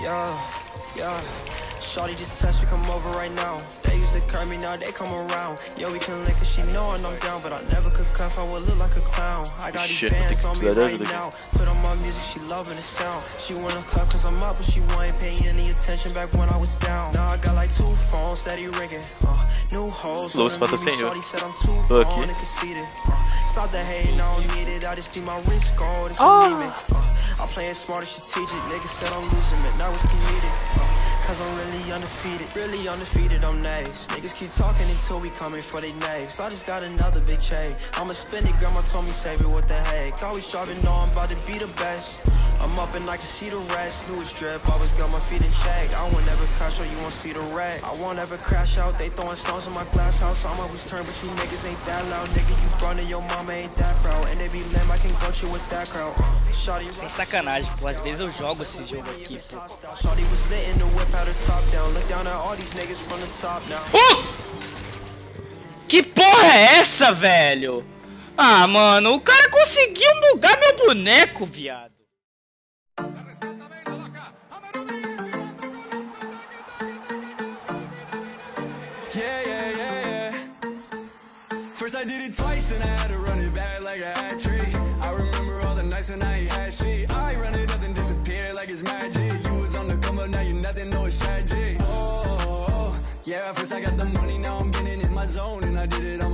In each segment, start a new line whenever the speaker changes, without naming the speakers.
Yeah, yeah. Shorty just touched to come over right now. They used to curb me, now they come around. Yeah, we can link cause she knowin' I'm down, but I never could cuff, I would look like a clown. I got
Shit,
these bands on me right
precisar
now. Put on my music, she loving the sound. She wanna cut cause I'm up, but she wasn't paying any attention back when I was down. Now I got like two phones steady ringing. Uh, new hoes.
Louis,
wanna
falta
meet me, said I'm too
Tô aqui.
gone and conceited. Uh, stop the hating, I don't need it. I just need my wrist gold. It's anemic. I'm playing smart and strategic. Niggas said I'm losing, but now it's comedic. Uh, Cause I'm really undefeated, really undefeated, I'm next. Niggas keep talking until we coming for they next. I just got another big chain I'ma spend it, grandma told me save it, what the heck? Always driving on, about to be the best I'm up and I can see the rest Newest drip, always got my feet in check I won't ever crash out, you won't see the wreck I won't ever crash out, they throwing stones in my glass house I'm always turn, but you niggas ain't that loud Nigga, you running, your mama ain't that proud And they be lame, I can go you with that crowd uh, Shawty,
Sem sacanagem, pô. Às vezes eu jogo esse jogo aqui, pô.
Shawty was lit in the whip, had her top down. Look down at all these niggas from the top now.
Que porra é essa, velho? Ah, mano, o cara conseguiu bugar meu boneco, viado.
Yeah, yeah, yeah, yeah. First I did it twice, then I had to run it back like a hat trick. I remember all the nights when I had shit. I run it up and disappear like it's magic. You was on the come up, now you nothing, no it's tragic. Oh, oh, oh. oh. yeah, first I got the money, now I'm getting in my zone, and I did it on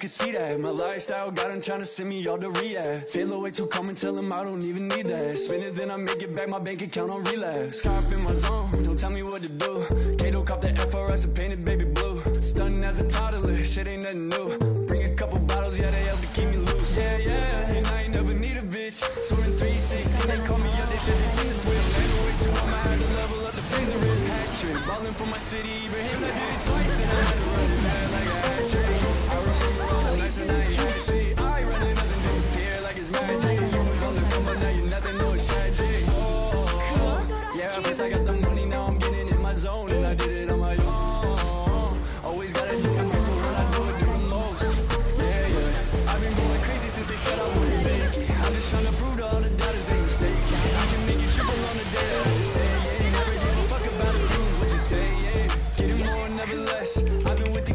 can see that. My lifestyle got him trying to send me all to rehab Feel away too calm and tell him I don't even need that. Spend it, then I make it back, my bank account on relapse. Top in my zone, don't tell me what to do. Kato cop the FRS and painted baby blue. Stunning as a toddler, shit ain't nothing new. Bring a couple bottles, yeah, they help to keep me loose. Yeah, yeah, and I ain't never need a bitch. Swearing 316, they call me up, they said they seen the Ain't no way too, I'ma have to level up the finger wrist Hat trick, ballin' for my city, Ibrahim, I did it twice. Then I had to run it like a hat trick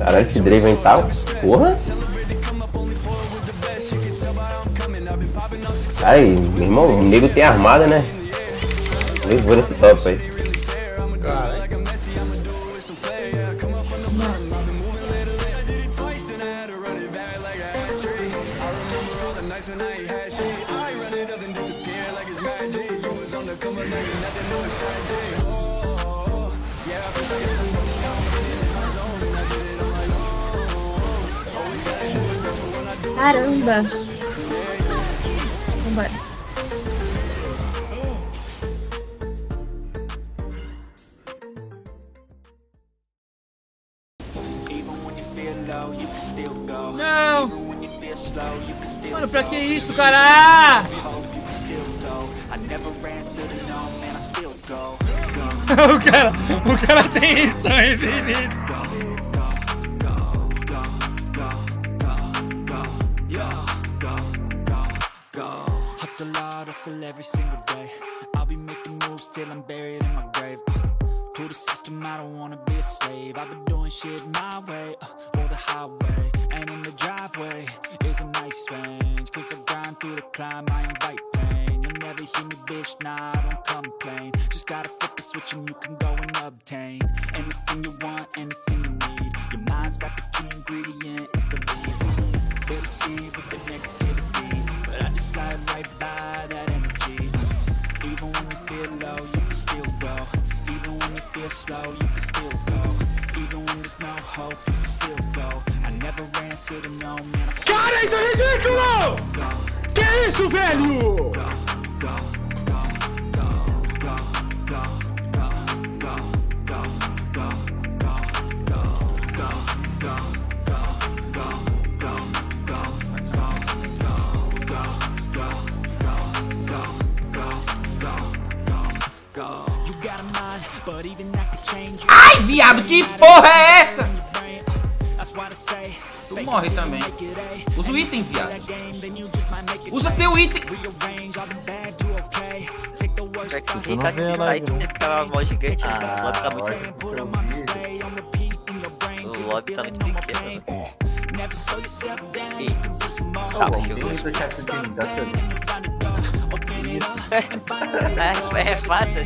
Garante
Draven e tal. Tá, porra! Aí, meu irmão, o nego tem armada, né? Eu vou nesse top aí.
Caramba. Vambora.
Não! Mano, pra que isso, cara? o cara, o cara tem isso também, infinito.
Hustle hard, hustle every single day. I'll be making moves till I'm buried in my grave. Uh, to the system, I don't wanna be a slave. I've been doing shit my way, uh, or the highway. And in the driveway is a nice range. Cause I grind through the climb, I invite pain. You'll never hear me, bitch, nah, I don't complain. Just gotta flip the switch and you can go and obtain anything you want, anything you need. Your mind's got the key ingredient, it's belief. They deceive with the just slide right by that energy. Even when you feel low, you can still go. Even when you feel slow, you can still go. Even when there's no hope, you can still go. I never answer to no man.
Cara, isso é ridículo! Que isso, velho?
You
Ai, viado, que porra é essa?
Tu morre também. Usa o item, viado. Usa teu item.
Aqui, tá aqui, aí tem aquela voz gigante, né? o lobby tá muito O lobby tá muito pequeno. né? Ih. Tá, chegou. É, é fácil.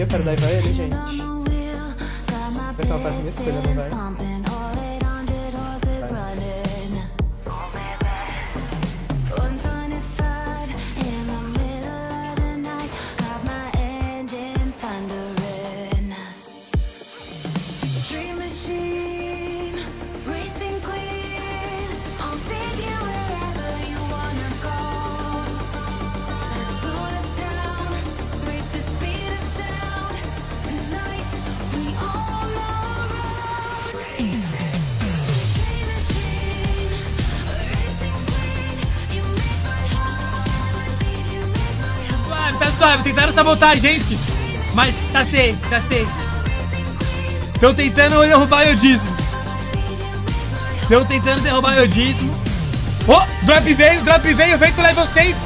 eu quero dar vai ele, gente. O pessoal faz minha escolha, não vai? Tá suave, tentaram sabotar a gente. Mas tá safe, tá safe. Estão tentando derrubar o Iodismo. Estão tentando derrubar o Iodismo. Oh, drop veio, drop veio, vem com level 6.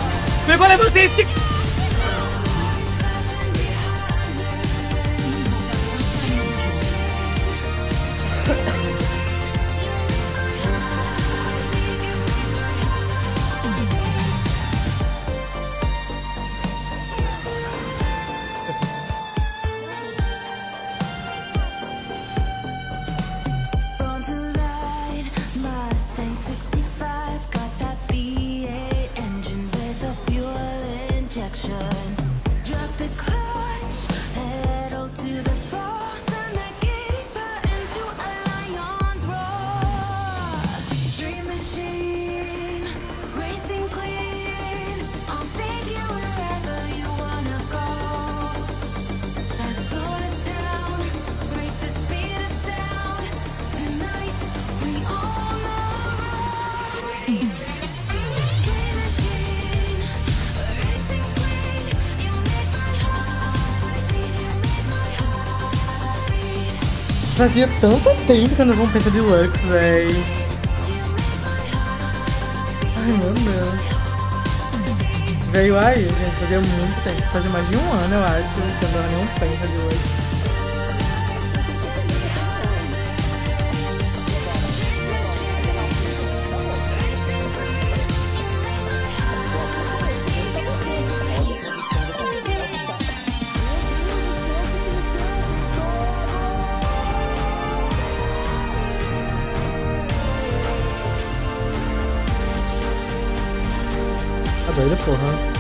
Pegou level 6, que... Fazia tanto tempo que eu não vou um Penta Deluxe, véi. Ai, meu Deus. Veio aí, gente, fazia muito tempo. Fazia mais de um ano, eu acho, que eu não dava nenhum Penta Deluxe. có thể huh